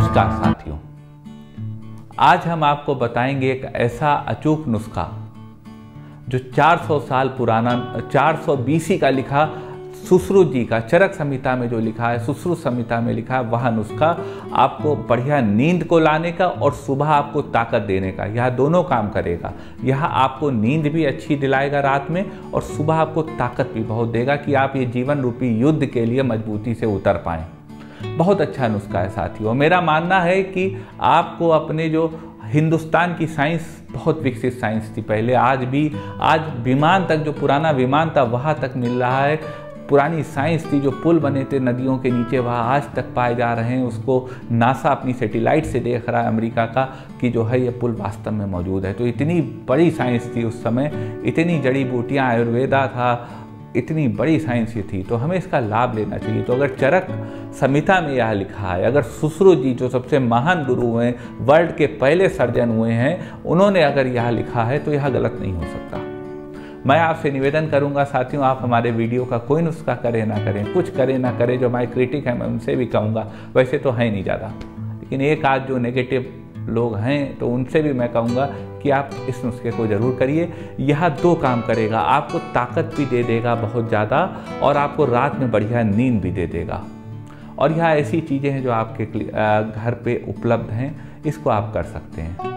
नमस्कार साथियों। आज हम आपको बताएँगे एक ऐसा अचूक नुस्खा, जो 400 साल पुराना 400 बीसी का लिखा, सुश्रु जी का, चरक संहिता में जो लिखा है, सुश्रु संहिता में लिखा है, वह नुस्खा आपको बढ़िया नींद को लाने का और सुबह आपको ताकत देने का, यह दोनों काम करेगा। यह आपको नींद भी अच्छी दिलाएगा रात में और सुबह आपको ताकत भी बहुत देगा कि आप ये जीवन रूपी युद्ध के लिए मजबूती से उतर पाएँ। बहुत अच्छा नुस्खा है साथियों। मेरा मानना है कि आपको अपने जो हिंदुस्तान की साइंस, बहुत विकसित साइंस थी पहले, आज भी, आज विमान तक, जो पुराना विमान था, वहाँ तक मिल रहा है। पुरानी साइंस थी, जो पुल बने थे नदियों के नीचे, वहाँ आज तक पाए जा रहे हैं। उसको नासा अपनी सैटेलाइट से देख रहा है अमेरिका का, कि जो है, ये पुल वास्तव में मौजूद है। तो इतनी बड़ी साइंस थी उस समय, इतनी जड़ी बूटियाँ, आयुर्वेदा था इतनी बड़ी साइंस ये थी तो हमें इसका लाभ लेना चाहिए। तो अगर चरक संहिता में यह लिखा है, अगर सुश्रु जी, जो सबसे महान गुरु हैं, वर्ल्ड के पहले सर्जन हुए हैं, उन्होंने अगर यह लिखा है तो यह गलत नहीं हो सकता। मैं आपसे निवेदन करूँगा, साथियों, आप हमारे वीडियो का कोई नुस्खा करें, ना करें, कुछ करें, ना करें, जो हमारे क्रिटिक हैं, मैं उनसे भी कहूँगा। वैसे तो है नहीं ज़्यादा, लेकिन एक आज जो नेगेटिव लोग हैं तो उनसे भी मैं कहूँगा कि आप इस नुस्खे को ज़रूर करिए। यह दो काम करेगा। आपको ताकत भी दे देगा बहुत ज़्यादा और आपको रात में बढ़िया नींद भी दे देगा। और यह ऐसी चीज़ें हैं जो आपके घर पे उपलब्ध हैं। इसको आप कर सकते हैं।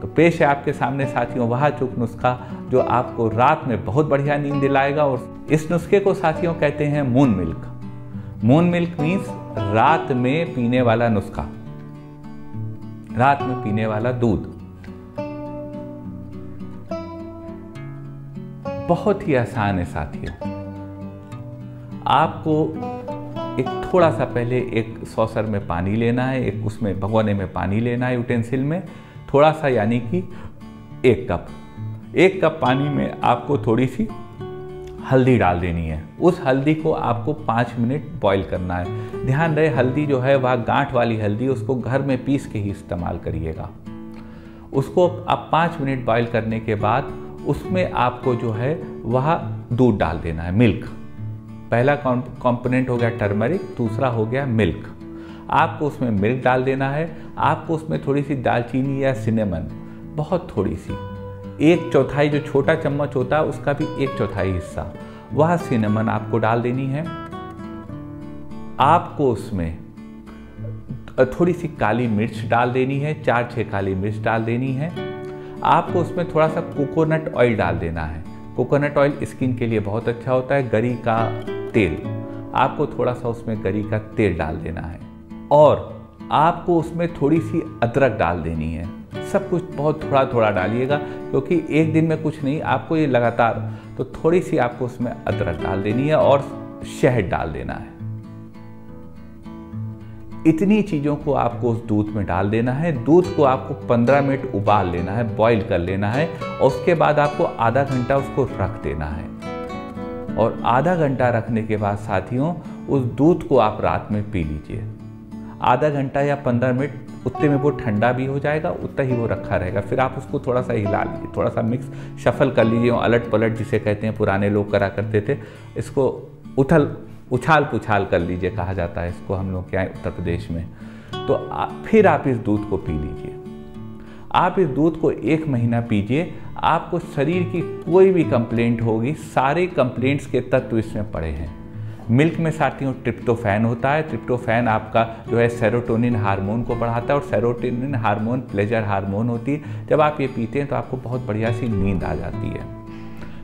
तो पेश है आपके सामने साथियों वह चुक नुस्खा जो आपको रात में बहुत बढ़िया नींद दिलाएगा और इस नुस्खे को साथियों कहते हैं moon milk moon milk means रात में पीने वाला नुस्खा। रात में पीने वाला दूध। बहुत ही आसान है साथियों आपको एक थोड़ा सा पहले एक सॉसर में पानी लेना है, एक उसमें भगोने में पानी लेना है यूटेंसिल में। थोड़ा सा यानी कि एक कप। एक कप पानी में आपको थोड़ी सी हल्दी डाल देनी है। उस हल्दी को आपको पाँच मिनट बॉईल करना है। ध्यान रहे, हल्दी जो है, वह गांठ वाली हल्दी, उसको घर में पीस के ही इस्तेमाल करिएगा। उसको आप पाँच मिनट बॉईल करने के बाद उसमें आपको जो है वह दूध डाल देना है मिल्क पहला कंपोनेंट हो गया टर्मरिक दूसरा हो गया मिल्क आपको उसमें मिल्क डाल देना है, आपको उसमें थोड़ी सी दालचीनी या सिनेमन बहुत थोड़ी सी एक चौथाई, जो छोटा चम्मच होता है, उसका भी एक चौथाई हिस्सा. वह सिनेमन आपको डाल देनी है. आपको उसमें थोड़ी सी काली मिर्च डाल देनी है चार छः काली मिर्च डाल देनी है. आपको उसमें थोड़ा सा कोकोनट ऑयल डाल देना है। कोकोनट ऑयल स्किन के लिए बहुत अच्छा होता है, गरी का तेल। आपको थोड़ा सा उसमें गरी का तेल डाल देना है। और आपको उसमें थोड़ी सी अदरक डाल देनी है। सब कुछ बहुत थोड़ा थोड़ा डालिएगा, क्योंकि एक दिन में कुछ नहीं, आपको ये लगातार तो थोड़ी सी आपको उसमें अदरक डाल देनी है और शहद डाल देना है। इतनी चीज़ों को आपको उस दूध में डाल देना है, दूध को आपको 15 मिनट उबाल लेना है बॉईल कर लेना है, और उसके बाद आपको आधा घंटा उसको रख देना है। और आधा घंटा रखने के बाद साथियों, उस दूध को आप रात में पी लीजिए। आधा घंटा या पंद्रह मिनट, उतने में वो ठंडा भी हो जाएगा, उतना ही वो रखा रहेगा। फिर आप उसको थोड़ा सा हिला लीजिए थोड़ा सा मिक्स शफल कर लीजिए अलट पलट जिसे कहते हैं, पुराने लोग करा करते थे, इसको उथल उछाल पुछाल कर लीजिए कहा जाता है इसको हम लोग क्या है उत्तर प्रदेश में। तो आ, फिर आप इस दूध को पी लीजिए। आप इस दूध को एक महीना पीजिए आपको शरीर की कोई भी कंप्लेंट होगी सारे कंप्लेंट्स के तत्व इसमें पड़े हैं। मिल्क में साथियों ट्रिप्टोफैन होता है ट्रिप्टोफैन आपका जो है सेरोटोनिन हार्मोन को बढ़ाता है और सेरोटोनिन हार्मोन प्लेजर हार्मोन होती है। जब आप ये पीते हैं तो आपको बहुत बढ़िया सी नींद आ जाती है।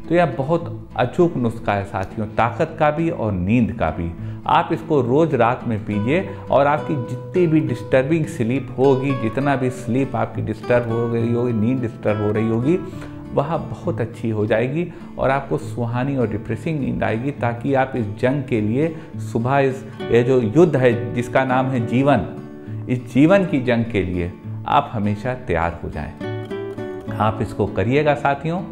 तो यह बहुत अचूक नुस्खा है साथियों, ताकत का भी और नींद का भी आप इसको रोज़ रात में पीजिए और आपकी जितनी भी डिस्टर्बिंग स्लीप होगी, जितना भी स्लीप आपकी डिस्टर्ब हो गई होगी, नींद डिस्टर्ब हो रही होगी, वह बहुत अच्छी हो जाएगी और आपको सुहानी और डिप्रेसिंग नींद आएगी ताकि आप इस जंग के लिए सुबह इस, ये जो युद्ध है, जिसका नाम है जीवन, इस जीवन की जंग के लिए आप हमेशा तैयार हो जाएँ। आप इसको करिएगा साथियों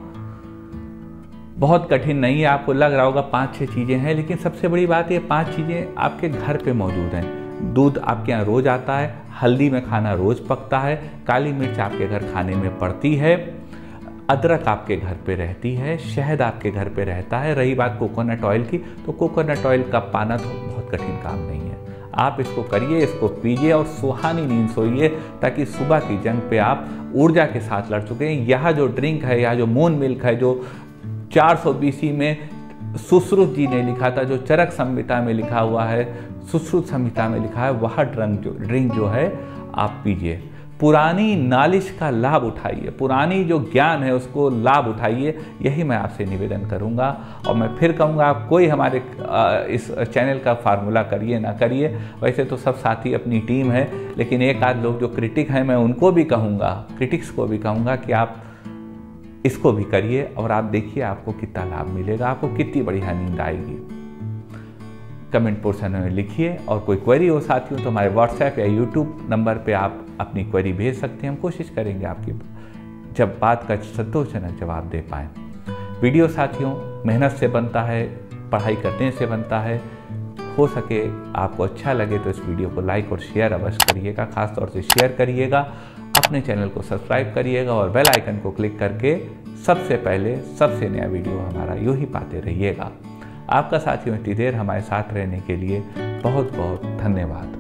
बहुत कठिन नहीं है, आपको लग रहा होगा पाँच छह चीज़ें हैं, लेकिन सबसे बड़ी बात ये, पाँच चीज़ें आपके घर पे मौजूद हैं। दूध आपके यहाँ रोज़ आता है, हल्दी में खाना रोज़ पकता है, काली मिर्च आपके घर खाने में पड़ती है, अदरक आपके घर पे रहती है, शहद आपके घर पे रहता है। रही बात कोकोनट ऑयल की तो कोकोनट ऑयल का पाना तो बहुत कठिन काम नहीं है। आप इसको करिए, इसको पीजिए और सुहानी नींद सोइए, ताकि सुबह की जंग पे आप ऊर्जा के साथ लड़ चुके हैं यह जो ड्रिंक है, यह जो मून मिल्क है, जो 400 बीसी में सुश्रुत जी ने लिखा था, जो चरक संहिता में लिखा हुआ है, सुश्रुत संहिता में लिखा है, वह ड्रंक जो, ड्रिंक जो है, आप पीजिए। पुरानी नालिश का लाभ उठाइए, पुरानी जो ज्ञान है उसको लाभ उठाइए, यही मैं आपसे निवेदन करूँगा। और मैं फिर कहूँगा, आप कोई हमारे इस चैनल का फार्मूला करिए ना करिए, वैसे तो सब साथी अपनी टीम है, लेकिन एक आध लोग जो क्रिटिक हैं, मैं उनको भी कहूँगा, क्रिटिक्स को भी कहूँगा कि आप इसको भी करिए और आप देखिए आपको कितना लाभ मिलेगा, आपको कितनी बढ़िया नींद आएगी। कमेंट पोर्शन में लिखिए और कोई क्वेरी हो साथियों तो हमारे व्हाट्सएप या यूट्यूब नंबर पे आप अपनी क्वेरी भेज सकते हैं। हम कोशिश करेंगे आपकी जब बात का संतोषजनक जवाब दे पाए। वीडियो साथियों, मेहनत से बनता है, पढ़ाई करने से बनता है। हो सके आपको अच्छा लगे तो इस वीडियो को लाइक और शेयर अवश्य करिएगा, खासतौर से शेयर करिएगा। अपने चैनल को सब्सक्राइब करिएगा और बेल आइकन को क्लिक करके सबसे पहले सबसे नया वीडियो हमारा यूँ ही पाते रहिएगा। आपका साथियों, इतनी देर हमारे साथ रहने के लिए बहुत बहुत धन्यवाद।